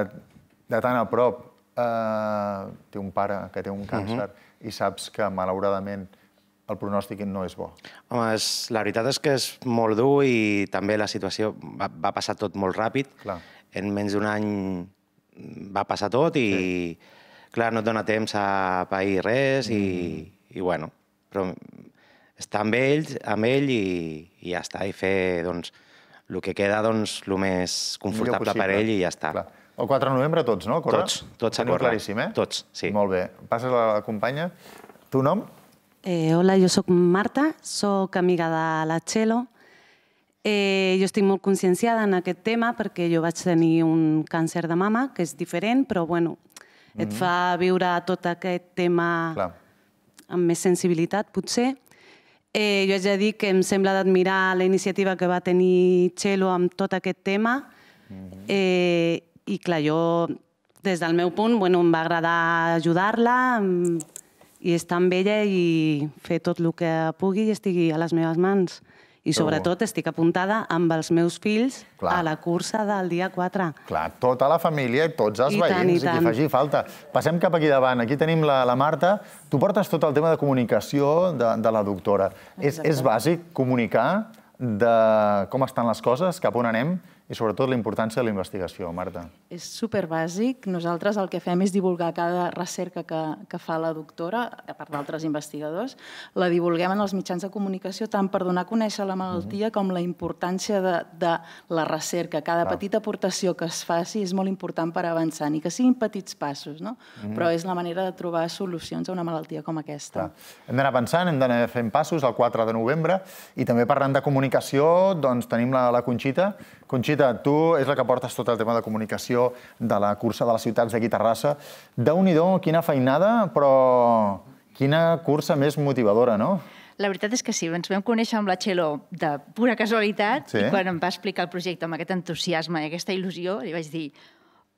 de tan a prop eh, té un pare que té un càncer i saps que, malauradament, el pronòstic no és bo? Home, és, la veritat és que és molt dur i també la situació va, va passar tot molt ràpid. Clar. En menys d'un any va passar tot i, sí. Clar, no et dona temps a pair res i, i bueno, però estar amb ells, amb ell i, i ja està, i fer, doncs, el que queda, doncs, el més confortable per ell i ja està. Clar. El 4 de novembre tots, no? A Córrer? Tots, tots a córrer. claríssim, eh? Tots, sí. Molt bé. Passes a la companya. Tu nom? Eh, hola, jo sóc Marta, sóc amiga de la Txelo. Eh, jo estic molt conscienciada en aquest tema perquè jo vaig tenir un càncer de mama, que és diferent, però bueno, et Mhm. fa viure tot aquest tema Clar. amb més sensibilitat, potser. Eh, jo haig de dir que em sembla d'admirar la iniciativa que va tenir Txelo amb tot aquest tema. Eh, I clar, jo, des del meu punt, bueno, em va agradar ajudar-la i estar amb ella i fer tot el que pugui i estigui a les meves mans. I sobretot estic apuntada amb els meus fills Clar. a la cursa del dia 4. Clar, tota la família i tots els I tant, veïns, i i, qui tant. faci falta. Passem cap aquí davant. Aquí tenim la, la Marta. Tu portes tot el tema de comunicació de, de la doctora. És, és bàsic comunicar de com estan les coses, cap on anem, i sobretot la importància de la investigació, Marta. És superbàsic. Nosaltres el que fem és divulgar cada recerca que, que fa la doctora, a part d'altres investigadors, la divulguem en els mitjans de comunicació tant per donar a conèixer la malaltia com la importància de, de la recerca. Cada Clar. petita aportació que es faci és molt important per avançar, ni que siguin petits passos, no? Mhm. però és la manera de trobar solucions a una malaltia com aquesta. Clar. Hem d'anar pensant, hem d'anar fent passos el 4 de novembre i també parlant de comunicació, doncs tenim la, la Conxita. Conxita, tu és la que portes tot el tema de comunicació de la cursa de les ciutats d'aquí Terrassa. Déu-n'hi-do, quina feinada, però quina cursa més motivadora, no? La veritat és que sí, ens vam conèixer amb la Txelo de pura casualitat Sí. i quan em va explicar el projecte amb aquest entusiasme i aquesta il·lusió, li vaig dir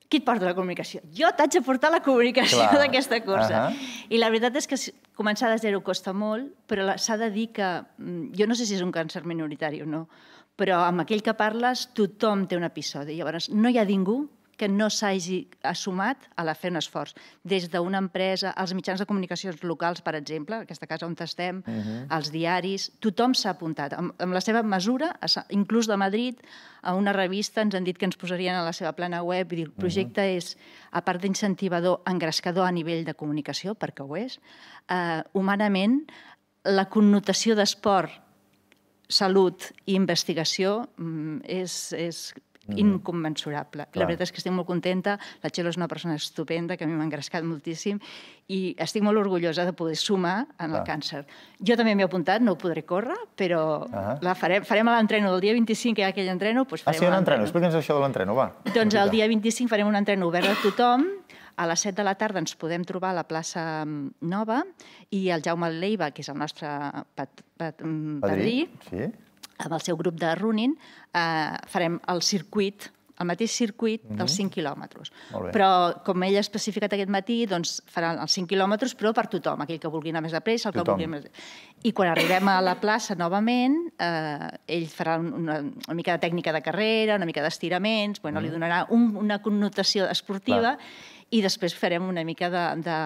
qui et porta la comunicació? Jo t'haig de portar la comunicació d'aquesta cursa. Ahà. I la veritat és que començar de zero costa molt, però s'ha de dir que mm, jo no sé si és un càncer minoritari o no, però amb aquell que parles tothom té un episodi. Llavors, no hi ha ningú que no s'hagi assumat a la fer un esforç. Des d'una empresa, els mitjans de comunicació locals, per exemple, aquesta casa on estem, Mhm. els diaris, tothom s'ha apuntat. Amb, amb la seva mesura, inclús de Madrid, a una revista ens han dit que ens posarien a la seva plana web i dir, el projecte és, a part d'incentivador, engrescador a nivell de comunicació, perquè ho és, eh, humanament, la connotació d'esport, salut i investigació mm, és, és Mhm. incommensurable. Clar. La veritat és que estic molt contenta, la Txelo és una persona estupenda, que a mi m'ha engrescat moltíssim, i estic molt orgullosa de poder sumar en el Clar. càncer. Jo també m'he apuntat, no ho podré córrer, però Ah. la farem, farem l'entreno del dia 25, que hi ha aquell entreno, doncs Ah, farem sí, un entreno. Explica'ns això de l'entreno, va. Doncs el dia 25 farem un entreno obert a tothom. A les 7 de la tarda ens podem trobar a la plaça mm, Nova i el Jaume Leiva, que és el nostre pat, pat, mm, padrí, Sí? amb el seu grup de running, eh, farem el circuit el mateix circuit dels Mhm. 5 quilòmetres. Molt bé. Però, com ell ha especificat aquest matí, doncs faran els 5 quilòmetres, però per tothom, aquell que vulgui anar més de pressa, el que Tothom. vulgui més... I quan arribem a la plaça novament, eh, ell farà una, una mica de tècnica de carrera, una mica d'estiraments, bueno, li Mhm. donarà un, una connotació esportiva Clar. I després farem una mica de, de,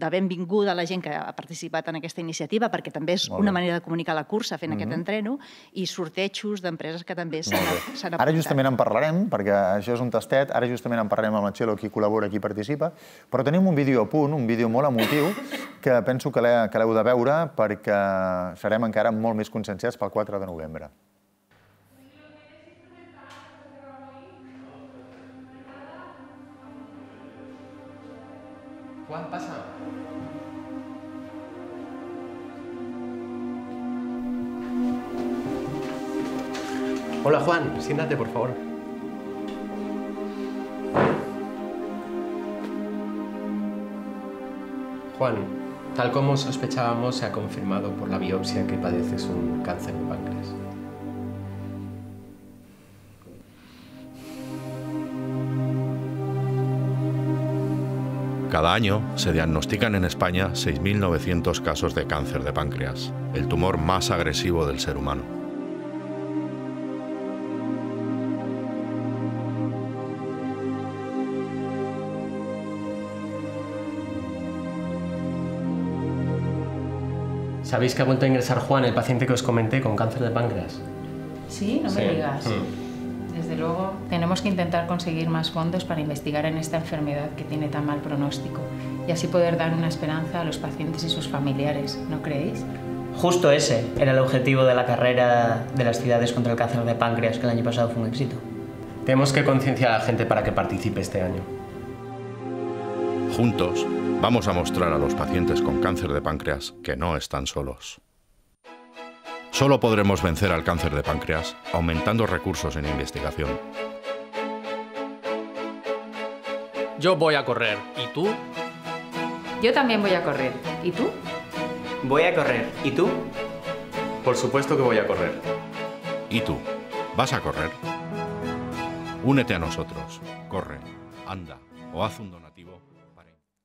de benvinguda a la gent que ha participat en aquesta iniciativa, perquè també és una manera de comunicar la cursa fent aquest Mhm. entreno, i sortejos d'empreses que també s'han s'han Ara apuntat. justament en parlarem, perquè això és un tastet, ara justament en parlarem amb la Txelo, qui col·labora, qui participa, però tenim un vídeo a punt, un vídeo molt emotiu, que penso que l'heu de veure perquè serem encara molt més conscienciats pel 4 de novembre. Juan, pasa. Hola Juan, siéntate por favor. Juan, tal como sospechábamos, se ha confirmado por la biopsia que padeces un cáncer de páncreas. Cada año se diagnostican en España 6.900 casos de cáncer de páncreas, el tumor más agresivo del ser humano. ¿Sabéis que ha vuelto a ingresar Juan, el paciente que os comenté con cáncer de páncreas? Sí, no me digas. Mm. Desde luego, tenemos que intentar conseguir más fondos para investigar en esta enfermedad que tiene tan mal pronóstico y así poder dar una esperanza a los pacientes y sus familiares, ¿no creéis? Justo ese era el objetivo de la carrera de las ciudades contra el cáncer de páncreas, que el año pasado fue un éxito. Tenemos que concienciar a la gente para que participe este año. Juntos, vamos a mostrar a los pacientes con cáncer de páncreas que no están solos. Solo podremos vencer al cáncer de páncreas aumentando recursos en investigación. Yo voy a correr. ¿Y tú? Yo también voy a correr. ¿Y tú? Voy a correr. ¿Y tú? Por supuesto que voy a correr. ¿Y tú? ¿Vas a correr? Únete a nosotros. Corre, anda o haz un donativo.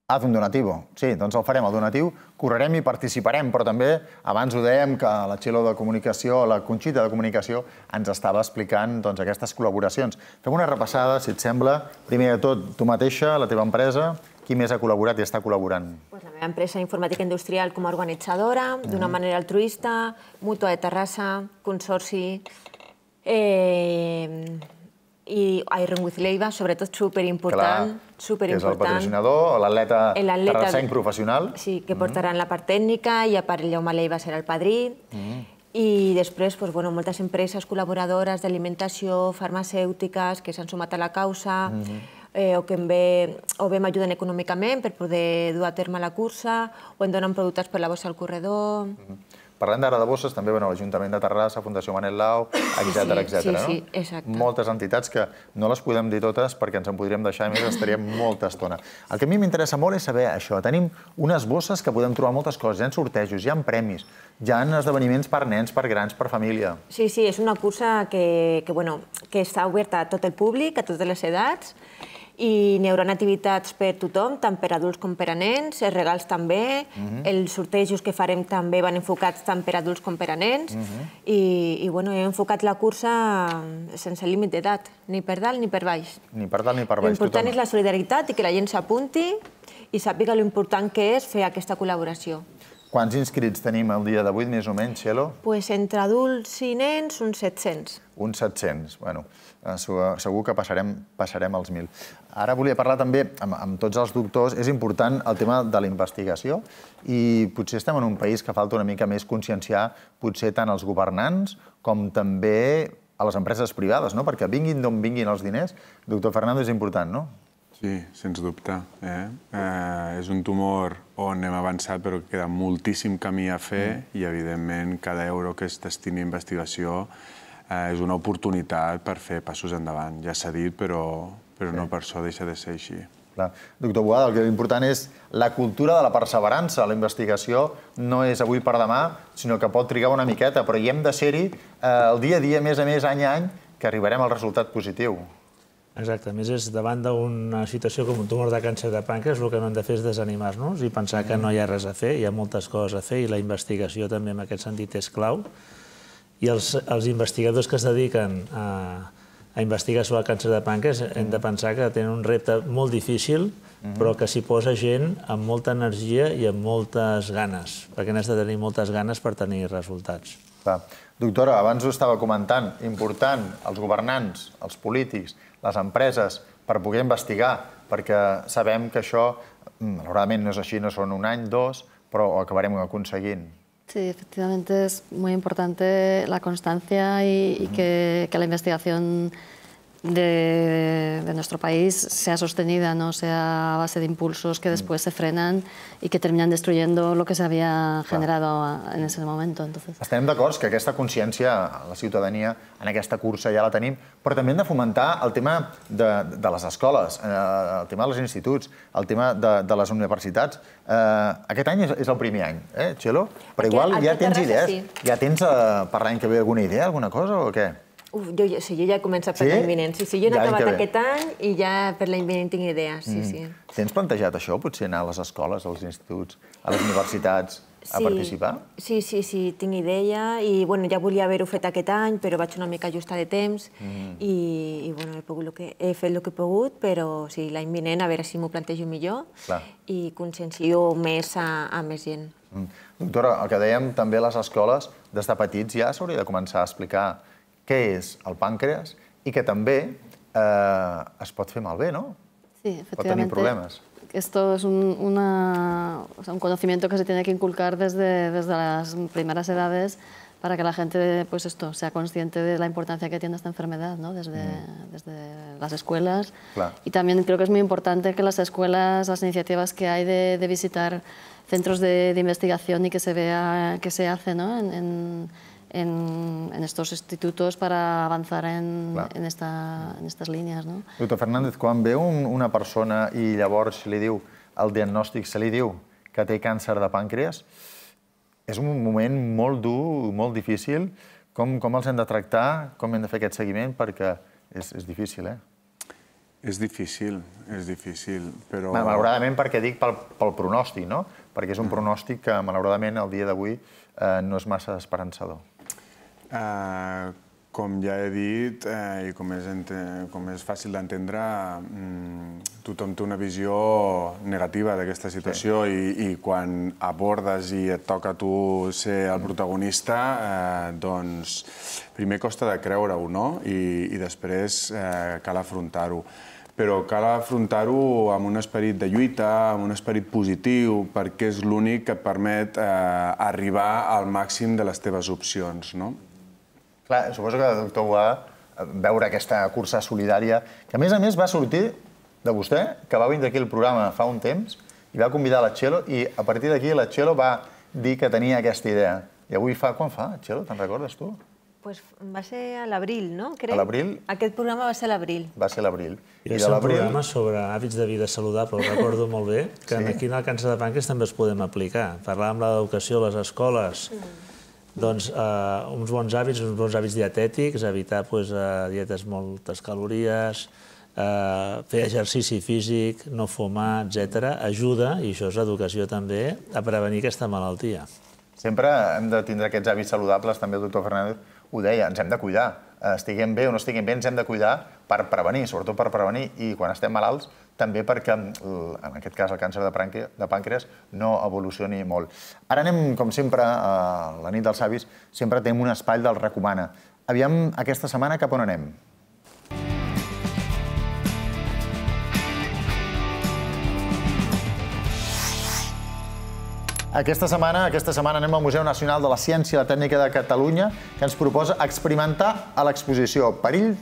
Ah, d'un donatiu. Sí, doncs el farem, el donatiu. Correrem i participarem, però també, abans ho dèiem, que la Xilo de Comunicació, la Conxita de Comunicació, ens estava explicant doncs, aquestes col·laboracions. Fem una repassada, si et sembla. Primer de tot, tu mateixa, la teva empresa, qui més ha col·laborat i està col·laborant? Pues la meva empresa informàtica industrial com a organitzadora, d'una manera altruista, Mutua de Terrassa, Consorci, eh, i Iron with Leiva, sobretot superimportant, que és el superimportant. patrocinador, l'atleta terrassenc professional. Sí, que portaran la part tècnica i a part Jaume Leiva serà el padrí. I després, doncs, bueno, moltes empreses col·laboradores d'alimentació, farmacèutiques, que s'han sumat a la causa, eh, o que em ve, o bé m'ajuden econòmicament per poder dur a terme la cursa, o em donen productes per la bossa al corredor... Parlem d'ara de bosses, també bueno, l'Ajuntament de Terrassa, Fundació Manel Lau, etc Sí, etc. sí, no? sí, exacte. Moltes entitats que no les podem dir totes perquè ens en podríem deixar, a més estaríem molta estona. El que a mi m'interessa molt és saber això. Tenim unes bosses que podem trobar moltes coses, hi ha sortejos, hi ha premis, hi ha esdeveniments per nens, per grans, per família. Sí, sí, és una cursa que, que, bueno, que està oberta a tot el públic, a totes les edats, i n'hi haurà activitats per tothom, tant per adults com per a nens, els regals també, Mhm. els sortejos que farem també van enfocats tant per adults com per a nens, Mhm. i, i bueno, he enfocat la cursa sense límit d'edat, ni per dalt ni per baix. Ni per dalt ni per baix, L'important és la solidaritat i que la gent s'apunti i sàpiga l'important que és fer aquesta col·laboració. Quants inscrits tenim el dia d'avui, més o menys, Xelo? Pues entre adults i nens, uns 700. Uns 700. Bueno, eh, segur que passarem, passarem els 1.000. Ara volia parlar també amb, amb tots els doctors. És important el tema de la investigació i potser estem en un país que falta una mica més conscienciar potser tant els governants com també a les empreses privades, no? perquè vinguin d'on vinguin els diners. Doctor Fernando, és important, no? Sí, sens dubte. Eh? Eh, és un tumor on hem avançat però que queda moltíssim camí a fer mm. i, evidentment, cada euro que es destini a investigació eh, és una oportunitat per fer passos endavant. Ja s'ha dit, però, però no per això deixa de ser així. Clar. Doctor Boada, el que és important és la cultura de la perseverança. La investigació no és avui per demà, sinó que pot trigar una miqueta, però hi hem de ser-hi eh, el dia a dia, més a més, any a any, que arribarem al resultat positiu. Exacte, a més és davant d'una situació com un tumor de càncer de pàncreas, el que no hem de fer és desanimar-nos i pensar que no hi ha res a fer, hi ha moltes coses a fer i la investigació també en aquest sentit és clau. I els, els investigadors que es dediquen a, a investigar sobre el càncer de pàncreas hem de pensar que tenen un repte molt difícil, però que s'hi posa gent amb molta energia i amb moltes ganes, perquè n'has de tenir moltes ganes per tenir resultats. Doctora, abans ho estava comentant, important, els governants, els polítics, les empreses, per poder investigar, perquè sabem que això, mm, malauradament no és així, no són un any, dos, però ho acabarem aconseguint. Sí, efectivamente es muy importante la constancia y, y que, que la investigación de, de nuestro país sea sostenida, no sea a base de impulsos que después se frenan y que terminan destruyendo lo que se había generado en ese momento. Entonces, Estem d'acord que aquesta consciència la ciutadania en aquesta cursa ja la tenim, però també hem de fomentar el tema de, de les escoles, eh, el tema dels instituts, el tema de, de les universitats. Eh, aquest any és, és el primer any, eh, Txelo? Però Aquest- igual ja aquest tens Terrassa idees. sí. Ja tens eh, per l'any que ve alguna idea, alguna cosa o què? Uf, jo, ja- sí, jo ja he començat per Sí? l'any vinent. Sí, sí, jo he Ja acabat aquest any i ja per l'any vinent tinc idees, sí, sí. Tens plantejat això, potser anar a les escoles, als instituts, a les universitats, a Sí. participar? Sí, sí, sí, tinc idea i bueno, ja volia haver-ho fet aquest any, però vaig una mica justa de temps Mm. i, i bueno, he, pogut lo que, he fet el que he pogut, però sí, l'any vinent a veure si m'ho plantejo millor Clar. i consciencio més a, a més gent. Mm. Doctora, el que dèiem també a les escoles, des de petits ja s'hauria de començar a explicar què és el pàncreas i que també eh, es pot fer malbé, no? sí, Pot tenir efectivamente. problemes. Esto es un, una- o sea, un conocimiento que se tiene que inculcar desde, desde las primeras edades para que la gente pues esto, sea consciente de la importancia que tiene esta enfermedad ¿no? desde, desde las escuelas. Clar. Y también creo que es muy importante que las escuelas, las iniciativas que hay de, de visitar centros de, de investigación y que se vea qué se hace ¿no? en, en- en- en estos institutos para avanzar en, en, esta, en estas líneas. ¿no? Doctor Fernández, quan ve un, una persona i llavors se li diu, el diagnòstic se li diu que té càncer de pàncreas, és un moment molt dur, molt difícil. Com, com els hem de tractar, com hem de fer aquest seguiment, perquè és, és difícil, eh? És difícil, és difícil, però... Malauradament, perquè dic pel, pel pronòstic, no? Perquè és un pronòstic que, malauradament, el dia d'avui eh, no és massa esperançador. Eh, com ja he dit, eh, i com és, com és fàcil d'entendre, mm, tothom té una visió negativa d'aquesta situació sí. i, i quan abordes i et toca a tu ser el protagonista, eh, doncs primer costa de creure-ho, no? I, i després eh, cal afrontar-ho però cal afrontar-ho amb un esperit de lluita, amb un esperit positiu, perquè és l'únic que et permet eh, arribar al màxim de les teves opcions, no? Clar, suposo que, doctor Boà, veure aquesta cursa solidària, que a més a més va sortir de vostè, que va vindre aquí al programa fa un temps, i va convidar la Txelo, i a partir d'aquí la Txelo va dir que tenia aquesta idea. I avui fa... Quan fa, Txelo? Te'n recordes tu? Pues va ser a l'abril, no? Crec. A l'abril? Aquest programa va ser a l'abril. Va ser a l'abril. I va ser un programa sobre hàbits de vida saludable, ho recordo molt bé, que sí? aquí en el càncer de pàncreas també els podem aplicar. Parlàvem de l'educació a les escoles, mm. Doncs eh, uns bons hàbits, uns bons hàbits dietètics, evitar pues, eh, dietes moltes calories, eh, fer exercici físic, no fumar, etc. ajuda, i això és educació també, a prevenir aquesta malaltia. Sempre hem de tindre aquests hàbits saludables, també el doctor Fernández ho deia, ens hem de cuidar. Estiguem bé o no estiguem bé, ens hem de cuidar per prevenir, sobretot per prevenir, i quan estem malalts, també perquè, en aquest cas, el càncer de pàncreas no evolucioni molt. Ara anem, com sempre, a la nit dels avis, sempre tenim un espai del Recomana. Aviam, aquesta setmana cap on anem? Aquesta setmana, aquesta setmana anem al Museu Nacional de la Ciència i la Tècnica de Catalunya, que ens proposa experimentar a l'exposició Perill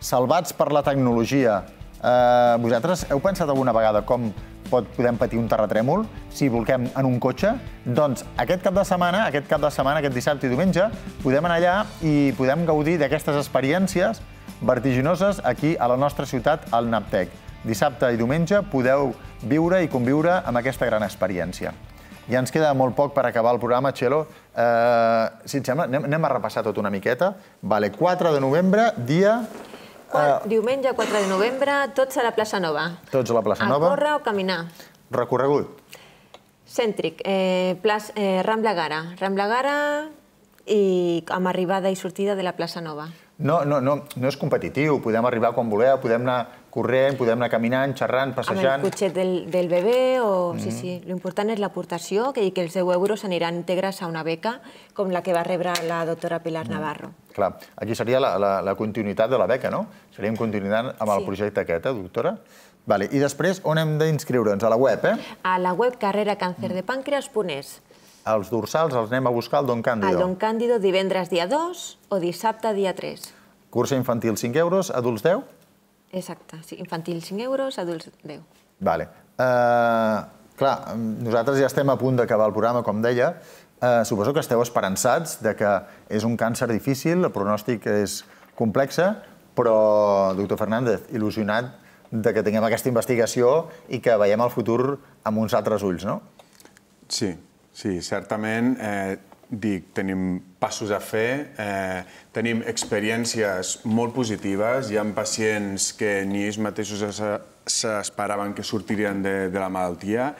salvats per la tecnologia. Eh, vosaltres heu pensat alguna vegada com pot, podem patir un terratrèmol si volquem en un cotxe? Doncs aquest cap de setmana, aquest cap de setmana, aquest dissabte i diumenge, podem anar allà i podem gaudir d'aquestes experiències vertiginoses aquí a la nostra ciutat, al Naptec. Dissabte i diumenge podeu viure i conviure amb aquesta gran experiència. Ja ens queda molt poc per acabar el programa, Txelo. Eh, si et sembla, anem, anem a repassar tot una miqueta. Vale, 4 de novembre, dia... Eh... Diumenge 4 de novembre, tots a la plaça Nova. Tots a la plaça Nova. A córrer o caminar. Recorregut. Cèntric, eh, plaç, eh, Rambla Gara. Rambla Gara i amb arribada i sortida de la plaça Nova. No, no, no, no és competitiu, podem arribar quan voleu, podem anar corrent, podem anar caminant, xerrant, passejant... Amb el cotxet del, del bebè, o... Mm -hmm. Sí, sí. L'important és l'aportació, que, que els 10 euros aniran íntegres a una beca, com la que va rebre la doctora Pilar mm. Navarro. Clar, aquí seria la, la, la continuïtat de la beca, no? Seríem continuïtat amb sí. el projecte aquest, eh, doctora? Vale. I després, on hem d'inscriure'ns? A la web, eh? A la web carreracancerdepancreas.es. Els dorsals els anem a buscar al Don Càndido. Al Don Càndido divendres dia 2 o dissabte dia 3. Cursa infantil 5 euros, adults 10? Exacte, sí, infantil 5 euros, adults 10. Vale. Uh, clar, nosaltres ja estem a punt d'acabar el programa, com deia. Uh, suposo que esteu esperançats de que és un càncer difícil, el pronòstic és complexa, però, doctor Fernández, il·lusionat de que tinguem aquesta investigació i que veiem el futur amb uns altres ulls, no? Sí, sí, certament. Eh, dic, tenim passos a fer, eh, tenim experiències molt positives, hi ha pacients que ni ells mateixos s'esperaven que sortirien de, de la malaltia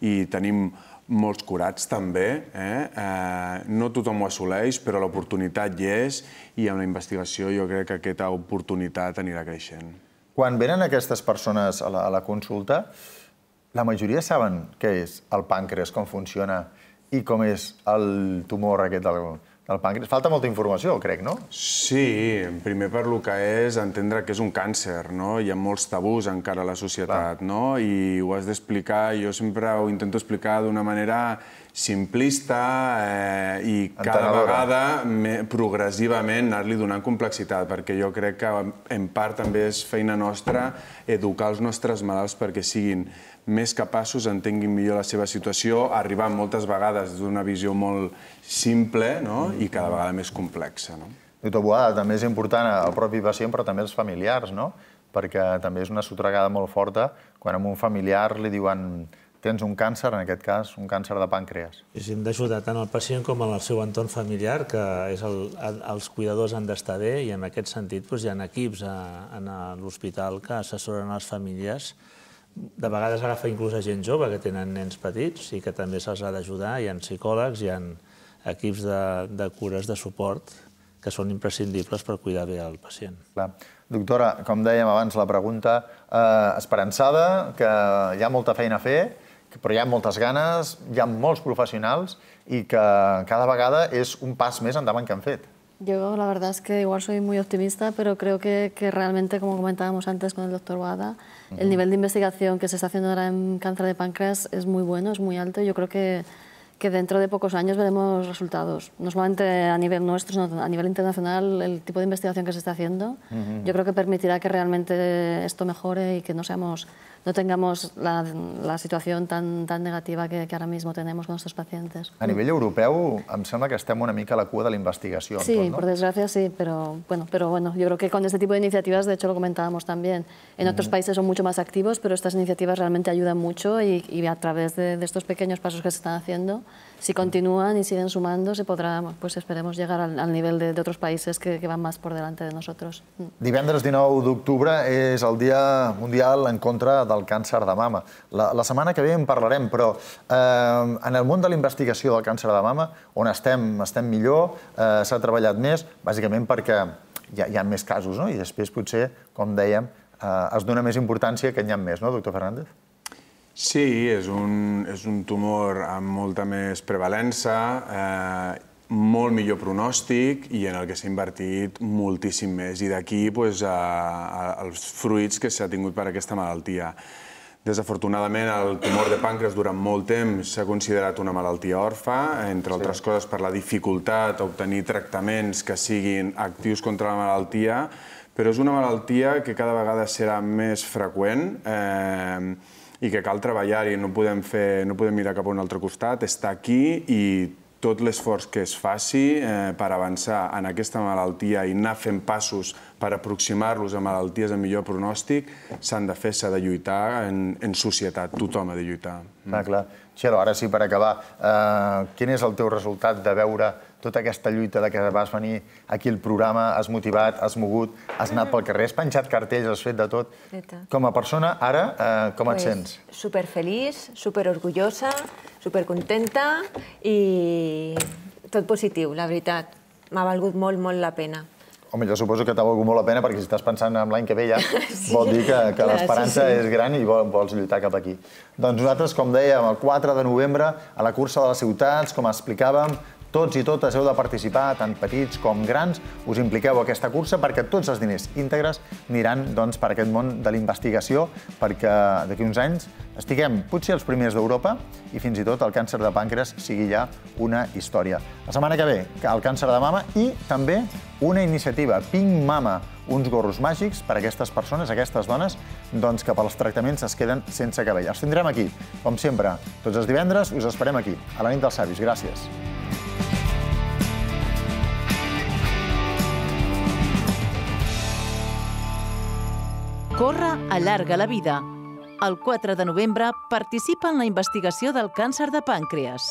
i tenim molts curats també. Eh? Eh, no tothom ho assoleix, però l'oportunitat hi és i amb la investigació jo crec que aquesta oportunitat anirà creixent. Quan venen aquestes persones a la, a la consulta, la majoria saben què és el pàncreas, com funciona, i com és el tumor aquest del, del pàncreas. Falta molta informació, crec, no? Sí, primer per lo que és entendre que és un càncer, no? Hi ha molts tabús encara a la societat, Clar. no? I ho has d'explicar, jo sempre ho intento explicar d'una manera simplista eh, i cada vegada me, progressivament anar-li donant complexitat, perquè jo crec que en part també és feina nostra educar els nostres malalts perquè siguin més capaços entenguin millor la seva situació, arribant moltes vegades d'una visió molt simple no? i cada vegada més complexa. No? Doctor Boada, també és important el propi pacient, però també els familiars, no? perquè també és una sotregada molt forta quan a un familiar li diuen tens un càncer, en aquest cas, un càncer de pàncreas. I si hem d'ajudar tant el pacient com el seu entorn familiar, que és el, el, els cuidadors han d'estar bé, i en aquest sentit doncs, hi ha equips a, a l'hospital que assessoren les famílies. De vegades agafa inclús a gent jove que tenen nens petits i que també se'ls ha d'ajudar. Hi ha psicòlegs, hi ha equips de, de cures, de suport, que són imprescindibles per cuidar bé el pacient. Clar. Doctora, com dèiem abans, la pregunta eh, esperançada, que hi ha molta feina a fer, però hi ha moltes ganes, hi ha molts professionals i que cada vegada és un pas més endavant que han fet. Yo la verdad es que igual soy muy optimista, pero creo que, que realmente, como comentábamos antes con el doctor Wada, uh -huh. el nivel de investigación que se está haciendo ahora en cáncer de páncreas es muy bueno, es muy alto. Yo creo que, que dentro de pocos años veremos resultados. No solamente a nivel nuestro, sino a nivel internacional, el tipo de investigación que se está haciendo, uh -huh. yo creo que permitirá que realmente esto mejore y que no seamos no tengamos la, la situación tan, tan negativa que, que ahora mismo tenemos con nuestros pacientes. A nivell europeu, em sembla que estem una mica a la cua de la investigació. Sí, tot, no? por desgracia sí, pero bueno, pero bueno, yo creo que con este tipo de iniciativas, de hecho lo comentábamos también, en otros países son mucho más activos, pero estas iniciativas realmente ayudan mucho y, y a través de, de estos pequeños pasos que se están haciendo, si continúan y siguen sumando, se podrá, pues esperemos llegar al, al nivel de, de otros países que, que van más por delante de nosotros. Divendres 19 d'octubre és el Dia Mundial en contra del càncer de mama. La, la setmana que ve en parlarem, però eh, en el món de la investigació del càncer de mama, on estem, estem millor, eh, s'ha treballat més, bàsicament perquè hi ha, hi ha més casos, no? i després potser, com dèiem, eh, es dona més importància que n'hi ha més, no, doctor Fernández? Sí, és un, és un tumor amb molta més prevalença, eh, molt millor pronòstic i en el que s'ha invertit moltíssim més. I d'aquí pues, a, a, els fruits que s'ha tingut per aquesta malaltia. Desafortunadament, el tumor de pàncreas durant molt temps s'ha considerat una malaltia orfa, entre altres sí. coses per la dificultat d'obtenir tractaments que siguin actius contra la malaltia, però és una malaltia que cada vegada serà més freqüent eh, i que cal treballar-hi, no, podem fer, no podem mirar cap a un altre costat, està aquí i tot l'esforç que es faci eh, per avançar en aquesta malaltia i anar fent passos per aproximar-los a malalties amb millor pronòstic s'han de fer, s'ha de lluitar en, en societat, tothom ha de lluitar. Ah, clar. Xelo, ara sí, per acabar, eh, quin és el teu resultat de veure tota aquesta lluita de que vas venir aquí al programa, has motivat, has mogut, has anat pel carrer, has penjat cartells, has fet de tot. Com a persona, ara, eh, com et pues, sents? Superfeliç, superorgullosa, supercontenta i tot positiu, la veritat. M'ha valgut molt, molt la pena. Home, jo suposo que t'ha valgut molt la pena perquè si estàs pensant en l'any que ve ja, Sí. vol dir que, que l'esperança sí, sí. és gran i vol, vols lluitar cap aquí. Doncs nosaltres, com dèiem, el 4 de novembre, a la cursa de les ciutats, com explicàvem, tots i totes heu de participar, tant petits com grans, us impliqueu a aquesta cursa perquè tots els diners íntegres aniran doncs, per aquest món de la investigació, perquè d'aquí uns anys estiguem potser els primers d'Europa i fins i tot el càncer de pàncreas sigui ja una història. La setmana que ve, el càncer de mama i també una iniciativa, Pink Mama, uns gorros màgics per a aquestes persones, aquestes dones, doncs que pels tractaments es queden sense cabell. Els tindrem aquí, com sempre, tots els divendres, us esperem aquí, a la nit dels savis. Gràcies. Corre, allarga la vida. El 4 de novembre participa en la investigació del càncer de pàncreas.